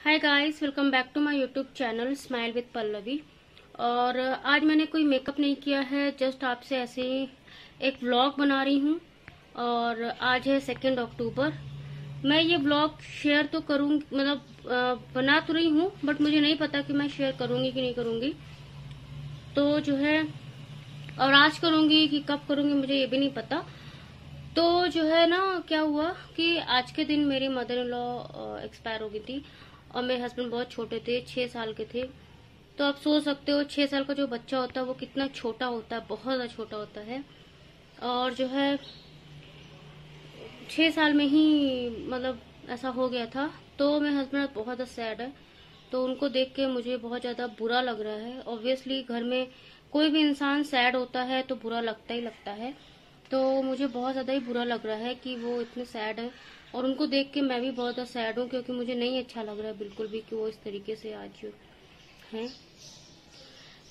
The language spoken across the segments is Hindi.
Hi guys welcome back to my YouTube channel smile with Pallavi और, आज मैंने कोई मेकअप नहीं किया है जस्ट आपसे ऐसे ही एक व्लॉग बना रही हूँ। और, आज है सेकेंड अक्टूबर मैं ये व्लॉग शेयर तो करूँ मतलब बना तो रही हूँ बट मुझे नहीं पता कि मैं शेयर करूँगी कि नहीं करूँगी। तो जो है, और आज करूँगी कि कब करूँगी मुझे ये भी नहीं पता। तो जो है ना, क्या हुआ कि आज के दिन मेरी मदर इन लॉ एक्सपायर हो गई थी। और मेरे हस्बैंड बहुत छोटे थे, छह साल के थे। तो आप सोच सकते हो, छह साल का जो बच्चा होता है, वो कितना छोटा होता है, बहुत ज़्यादा छोटा होता है। और जो है, छह साल में ही मतलब ऐसा हो गया था। तो मेरे हस्बैंड बहुत ज़्यादा सैड है। तो उनको देख के मुझे बहुत ज़्यादा बुरा लग रहा है। ऑब्वियसली घर में कोई भी इंसान सैड होता है तो बुरा लगता ही लगता है। तो मुझे बहुत ज़्यादा ही बुरा लग रहा है कि वो इतने सैड है। और उनको देख के मैं भी बहुत ज़्यादा सैड हूँ, क्योंकि मुझे नहीं अच्छा लग रहा है बिल्कुल भी कि वो इस तरीके से आज हैं।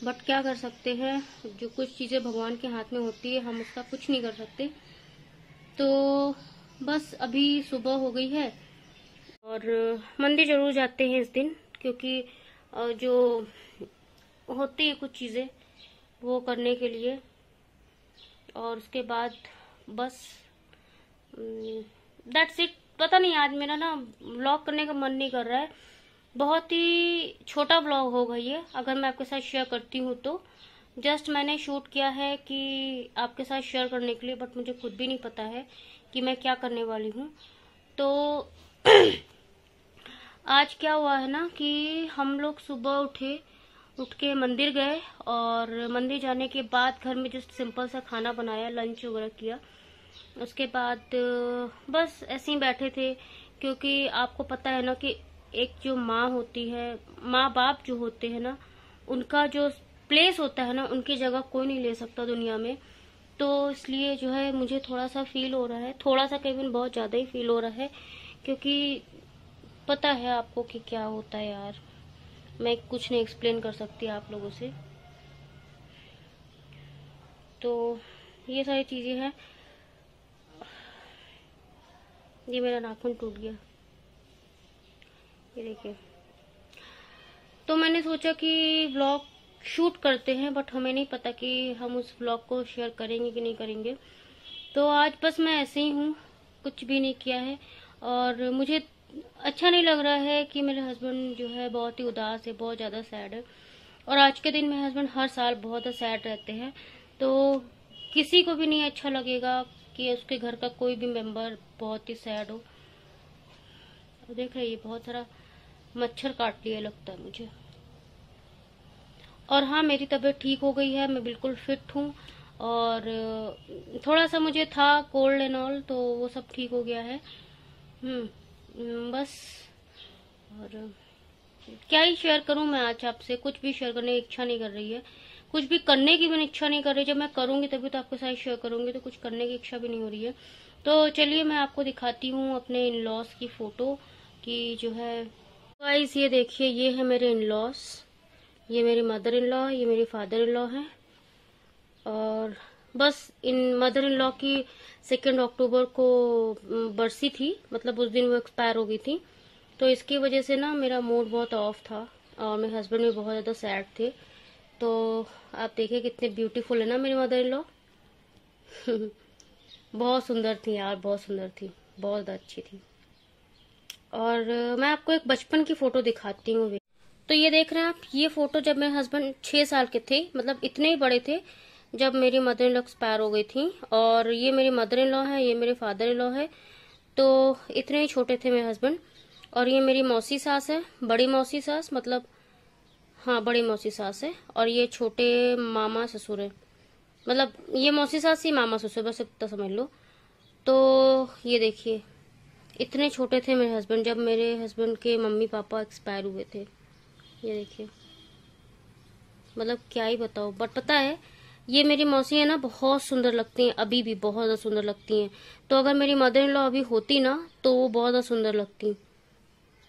बट क्या कर सकते हैं? जो कुछ चीज़ें भगवान के हाथ में होती है, हम उसका कुछ नहीं कर सकते। तो बस अभी सुबह हो गई है और मंदिर ज़रूर जाते हैं इस दिन, क्योंकि जो होती है कुछ चीज़ें वो करने के लिए। और उसके बाद बस दैट्स इट पता नहीं आज मेरा ना ब्लॉग करने का मन नहीं कर रहा है। बहुत ही छोटा ब्लॉग होगा ये अगर मैं आपके साथ शेयर करती हूँ तो। जस्ट मैंने शूट किया है कि आपके साथ शेयर करने के लिए बट मुझे खुद भी नहीं पता है कि मैं क्या करने वाली हूँ। तो आज क्या हुआ है ना कि हम लोग सुबह उठे उठ के मंदिर गए और मंदिर जाने के बाद घर में जस्ट सिंपल सा खाना बनाया लंच वगैरह किया। उसके बाद बस ऐसे ही बैठे थे, क्योंकि आपको पता है ना कि एक जो माँ होती है माँ बाप जो होते हैं ना, उनका जो प्लेस होता है ना, उनकी जगह कोई नहीं ले सकता दुनिया में। तो इसलिए जो है, मुझे थोड़ा सा फील हो रहा है, थोड़ा सा कभी बहुत ज़्यादा ही फील हो रहा है, क्योंकि पता है आपको कि क्या होता है यार। मैं कुछ नहीं एक्सप्लेन कर सकती आप लोगों से। तो ये सारी चीज़ें हैं। ये मेरा नाखून टूट गया। ये देखिए। तो मैंने सोचा कि ब्लॉग शूट करते हैं बट हमें नहीं पता कि हम उस ब्लॉग को शेयर करेंगे कि नहीं करेंगे। तो आज बस मैं ऐसे ही हूँ। कुछ भी नहीं किया है। और मुझे अच्छा नहीं लग रहा है कि मेरे हस्बैंड जो है बहुत ही उदास है, बहुत ज़्यादा सैड है। और आज के दिन मेरे हस्बैंड हर साल बहुत सैड रहते हैं। तो किसी को भी नहीं अच्छा लगेगा कि उसके घर का कोई भी मेंबर बहुत ही सैड हो। देख रहे ये बहुत सारा मच्छर काट लिया लगता है मुझे। और हाँ मेरी तबीयत ठीक हो गई है, मैं बिल्कुल फिट हूँ। और थोड़ा सा मुझे था कोल्ड एंड ऑल तो वो सब ठीक हो गया है। हम्म। बस। और क्या ही शेयर करूँ मैं आज आपसे? कुछ भी शेयर करने की इच्छा नहीं कर रही है। कुछ भी करने की भी इच्छा नहीं कर रही। जब मैं करूँगी तभी तो आपके साथ शेयर करूँगी तो कुछ करने की इच्छा भी नहीं हो रही है। तो चलिए मैं आपको दिखाती हूँ अपने इन लॉस की फ़ोटो की जो है। गाइस ये देखिए, ये है मेरे इन लॉस ये मेरी मदर इन लॉ ये मेरी फादर इन लॉ है। और बस इन मदर इन लॉ की सेकेंड अक्टूबर को बरसी थी। मतलब उस दिन वो एक्सपायर हो गई थी। तो इसकी वजह से ना मेरा मूड बहुत ऑफ़ था और मेरे हस्बैंड भी बहुत ज़्यादा सैड थे। तो आप देखिए कितने ब्यूटीफुल है ना मेरी मदर इन लॉ बहुत सुंदर थी यार, बहुत सुंदर थी, बहुत अच्छी थी। और मैं आपको एक बचपन की फ़ोटो दिखाती हूँ। तो ये देख रहे हैं आप, ये फ़ोटो जब मेरे हस्बैंड छह साल के थे मतलब इतने ही बड़े थे जब मेरी मदर इन लॉ एक्सपायर हो गई थी और ये मेरी मदर इन लॉ है, ये मेरे फादर इन लॉ है तो इतने ही छोटे थे मेरे हस्बैंड और ये मेरी मौसी सास है, बड़ी मौसी सास मतलब हाँ बड़ी मौसी सास है और ये छोटे मामा ससुर है। मतलब ये मौसी सास ही मामा ससुर बस इतना समझ लो। तो ये देखिए, इतने छोटे थे मेरे हस्बैंड जब मेरे हस्बैंड के मम्मी पापा एक्सपायर हुए थे। ये देखिए मतलब क्या ही बताओ बट पता है ये मेरी मौसी है ना, बहुत सुंदर लगती हैं, अभी भी बहुत ज़्यादा सुंदर लगती हैं। तो अगर मेरी मदर इन लॉ अभी होती ना तो वो बहुत ज़्यादा सुंदर लगती।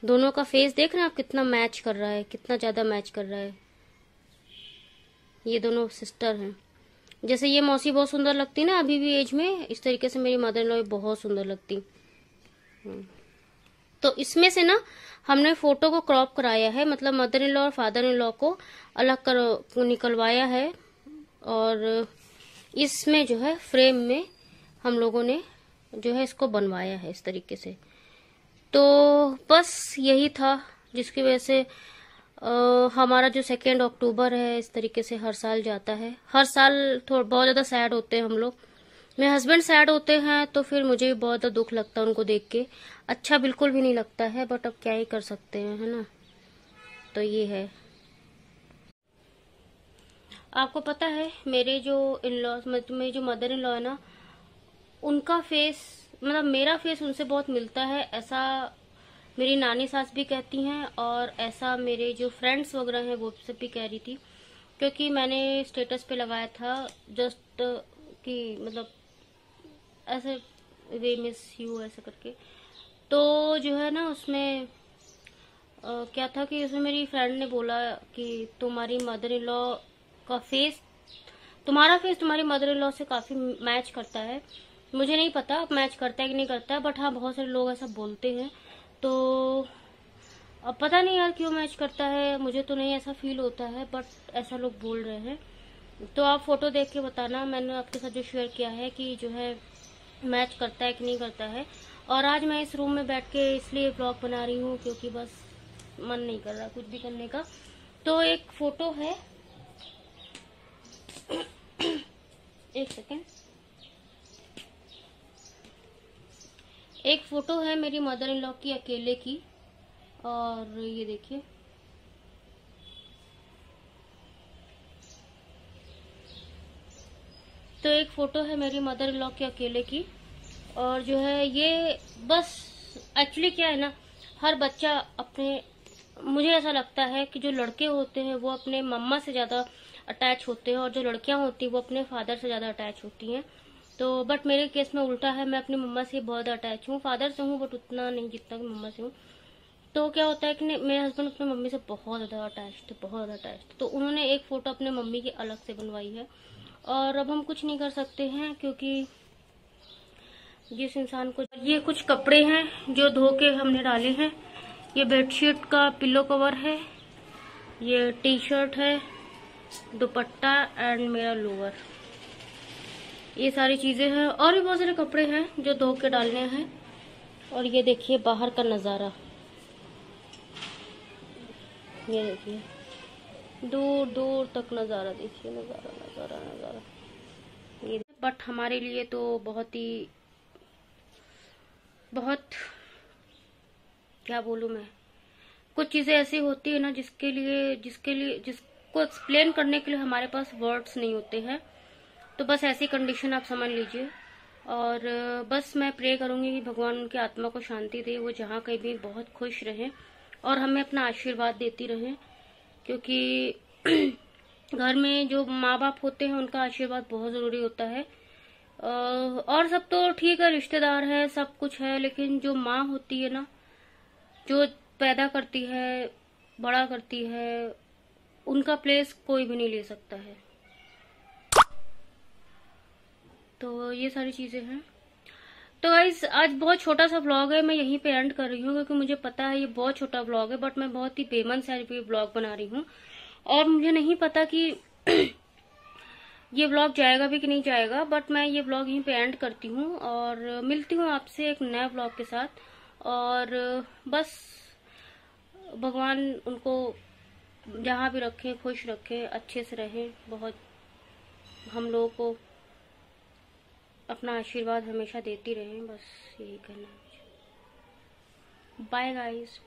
दोनों का फेस देख रहे हैं आप कितना मैच कर रहा है, कितना ज़्यादा मैच कर रहा है? ये दोनों सिस्टर हैं। जैसे ये मौसी बहुत सुंदर लगती ना, अभी भी एज में, इस तरीके से मेरी मदर इन लॉ बहुत सुंदर लगती। हम्म। तो इसमें से ना, हमने फ़ोटो को क्रॉप कराया है मतलब मदर इन लॉ और फादर इन लॉ को अलग कर, निकलवाया है। और इसमें जो है फ्रेम में हम लोगों ने जो है इसको बनवाया है इस तरीके से। तो बस यही था जिसकी वजह से आ, हमारा जो सेकेंड अक्टूबर है इस तरीके से हर साल जाता है। हर साल थोड़ा बहुत ज़्यादा सैड होते हैं हम लोग। मेरे हस्बैंड सैड होते हैं तो फिर मुझे भी बहुत ज़्यादा दुख लगता है उनको देख के। अच्छा बिल्कुल भी नहीं लगता है बट अब क्या ही कर सकते हैं है ना? तो ये है। आपको पता है मेरे जो इन लॉज मतलब मेरी जो मदर इन लॉ है ना उनका फेस मतलब मेरा फेस उनसे बहुत मिलता है ऐसा मेरी नानी सास भी कहती हैं और ऐसा मेरे जो फ्रेंड्स वगैरह हैं वो सब भी कह रही थी क्योंकि मैंने स्टेटस पे लगाया था जस्ट कि मतलब ऐसे वे मिस यू ऐसे करके। तो जो है ना उसमें आ, क्या था कि उसमें मेरी फ्रेंड ने बोला कि तुम्हारी मदर इन लॉ का फेस तुम्हारा फेस तुम्हारी मदर इन लॉ से काफ़ी मैच करता है। मुझे नहीं पता अब मैच करता है कि नहीं करता है बट हाँ बहुत सारे लोग ऐसा बोलते हैं। तो अब पता नहीं यार क्यों मैच करता है, मुझे तो नहीं ऐसा फील होता है बट ऐसा लोग बोल रहे हैं। तो आप फ़ोटो देख के बताना, मैंने आपके साथ जो शेयर किया है कि जो है मैच करता है कि नहीं करता है। और आज मैं इस रूम में बैठ के इसलिए ब्लॉग बना रही हूँ क्योंकि बस मन नहीं कर रहा कुछ भी करने का। तो एक फ़ोटो है एक सेकेंड एक फ़ोटो है मेरी मदर इन लॉ की, अकेले की. और ये देखिए. तो एक फ़ोटो है मेरी मदर इन लॉ की, अकेले की. और जो है ये बस एक्चुअली क्या है ना, हर बच्चा अपने, मुझे ऐसा लगता है कि जो लड़के होते हैं वो अपने मम्मा से ज़्यादा अटैच होते हैं और जो लड़कियाँ होती हैं, वो अपने फादर से ज़्यादा अटैच होती हैं। तो बट मेरे केस में उल्टा है, मैं अपनी मम्मा से बहुत अटैच हूँ। फादर से हूँ बट उतना नहीं जितना कि मम्मा से हूँ। तो क्या होता है कि मेरे हस्बैंड अपने मम्मी से बहुत ज़्यादा अटैच थे, बहुत ज़्यादा अटैच तो उन्होंने एक फ़ोटो अपने मम्मी की अलग से बनवाई है। और अब हम कुछ नहीं कर सकते हैं, क्योंकि जिस इंसान को ये कुछ कपड़े हैं जो धो के हमने डाले हैं। ये बेडशीट का पिल्लो कवर है, ये टी शर्ट है दुपट्टा एंड मेरा लोअर ये सारी चीज़ें हैं और भी बहुत सारे कपड़े हैं जो धो के डालने हैं। और ये देखिए बाहर का नज़ारा। ये देखिए। दूर दूर तक नज़ारा देखिए, नज़ारा नज़ारा नज़ारा। ये बट हमारे लिए तो बहुत ही, बहुत, क्या बोलूँ मैं? कुछ चीज़ें ऐसी होती है ना जिसके लिए जिसके लिए जिसको एक्सप्लेन करने के लिए हमारे पास वर्ड्स नहीं होते हैं। तो बस ऐसी कंडीशन आप समझ लीजिए। और, बस मैं प्रे करूँगी कि भगवान उनकी आत्मा को शांति दे, वो जहाँ कहीं भी बहुत खुश रहें और हमें अपना आशीर्वाद देती रहें। क्योंकि घर में जो माँ बाप होते हैं, उनका आशीर्वाद बहुत ज़रूरी होता है। और सब तो ठीक है, रिश्तेदार है, सब कुछ है, लेकिन जो माँ होती है ना, जो पैदा करती है, बड़ा करती है उनका प्लेस कोई भी नहीं ले सकता है। तो ये सारी चीज़ें हैं। तो गाइज़ आज बहुत छोटा सा ब्लॉग है। मैं यहीं पे एंड कर रही हूँ क्योंकि मुझे पता है ये बहुत छोटा ब्लॉग है बट मैं बहुत ही बेमन से आज ये ब्लॉग बना रही हूँ। और मुझे नहीं पता कि ये ब्लॉग जाएगा भी कि नहीं जाएगा बट मैं ये ब्लॉग यहीं पे एंड करती हूँ। और मिलती हूँ आपसे एक नए ब्लॉग के साथ। और बस, भगवान उनको जहाँ भी रखें, खुश रखें, अच्छे से रहें, बहुत हम लोगों को अपना आशीर्वाद हमेशा देती रहें, बस यही कहना है बाय गाइस